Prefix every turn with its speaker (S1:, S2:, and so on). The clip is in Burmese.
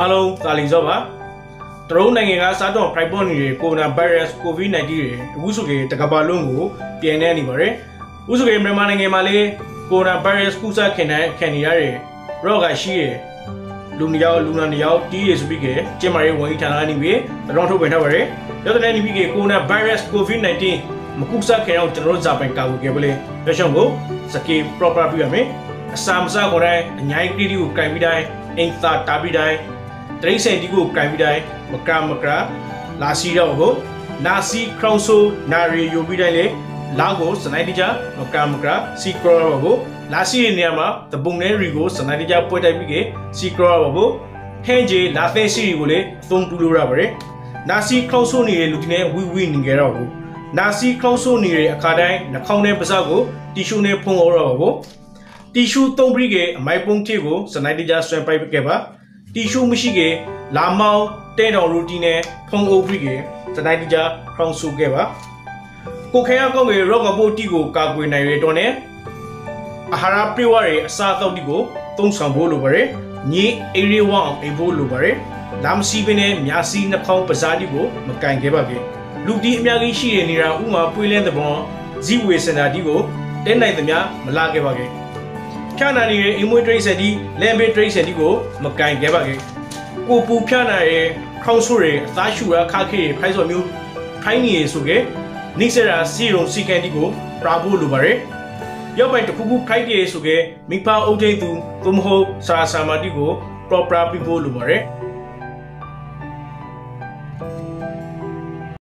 S1: အားလုံးကာလီစောပါတရုတ်နိုင်ငံကစားတော့ private တွေကိုရိုနာဗိုင်းရပ်စ် COVID-19 တွေအခုဆိုရင်တကဘာလုံးကိုပြန်နေနေပါတယ်။အခုဆိုရင်မြန်မာနိုင်ငံမှာလေကိုရိုနာဗိုင်းရပ်စ်ကူးစက်ခင်တဲ့ခံနေရတဲ့ရောဂါရှိတဲ့လူမျိုးလူနာတယောက်တီးရစပိကေကျမရေးဝန်ကြီးဌာနနေပြီးတော့ထုတ်ပြန်ထားပါတယ်။ရောက်တဲ့နေပြီးကေကိုရိုနာဗိုင်းရပ်စ် COVID-19 မကူးစက်ခင်တော့ကျွန်တော်တို့ဇာပိုင်ကာဝကေပလေရရှောင်းကိုစကေ proper ပြရမယ်။အစာမစားခေါ်တဲ့အညာကြီးတီကိုကင်ပြီးတိုင်းအင်သာတာပြီးတိုင်း တရိတ်ဆန်တီကိုကင်ပြီးတိုင်းမကမကလာစီတော့ကိုနာစီခရောင်ဆိုနာရီယိုပြီးတိုင်းလေလာကိုစနိုက်တကြမကမကစီကရောကိုလာစီရဲ့နေရာမှာတပုံနဲ့ရီကိုစနိုက်တကြပွဲတိုက်ပြီးကစီကရောကိုဟဲဂျေလာသဲစီကိုလေသုံးတူလို့ရပါတယ်နာစီခရောင်ဆိုနေတဲ့လူတွေနဲ့ဝီဝီနေကြတော့ကိုနာစီခရောင်ဆိုနေတဲ့အခါတိုင်းနှာခေါင်းနဲ့ပါးစပ်ကိုတီရှူနဲ့ဖုံးအော်တော့ကိုတီရှူသုံးပြီးကအမိုက်ပုံးချေကိုစနိုက်တကြဆွဲပိုက်ခဲ့ပါ တီရှူမရှိကလာမောင်းတဲတော်ရူတီနဲ့ဖုံအိုဖရီကစနိုက်တီဂျာဖရောင်ဆူခဲ့ပါကိုခဲရကောင်းငယ်ရော့ကပိုတီကိုကာကွယ်နိုင်ရတော့နဲ့အာဟာရပြေဝရဲ့အစာအသောက်တီကိုသုံးဆောင်ဖို့လိုပါတယ်ညေးအေရီဝအောင်အိမ်ဖို့လိုပါတယ်လာမစီပင်းနဲ့မြာစီနှခေါင်းပဇာတိကိုမကင်ခဲ့ပါဘူးလူတီအများကြီးရှိနေနေတာဥမာပွေးလဲတဲ့ဘောဇီဝေစနာတီကိုတဲနိုင်သမျှမလာခဲ့ပါဘူး ဖြာနာနေတဲ့အင်မွေးတရိတ်ဆက်တီလမ်ဘေးတရိတ်ဆက်တီကိုမကင်ခဲ့ပါဘူးကိုပူဖြန့်နိုင်ရဲ့ခေါင်းဆူရဲ့အသားရှူရာခါခေဖိုင်းစော်မျိုးထိုင်းနေရဆိုကေနိစရာစီရုံစီကန်တီကိုပရာဖို့လိုပါတယ်ရောက်ပိုင်တခုခုဖိုက်တည်ဆိုကေမိဖအုတ်ထိန်သူသို့မဟုတ်စာစာမာတီကို proper ပြဖို့လိုပါတယ်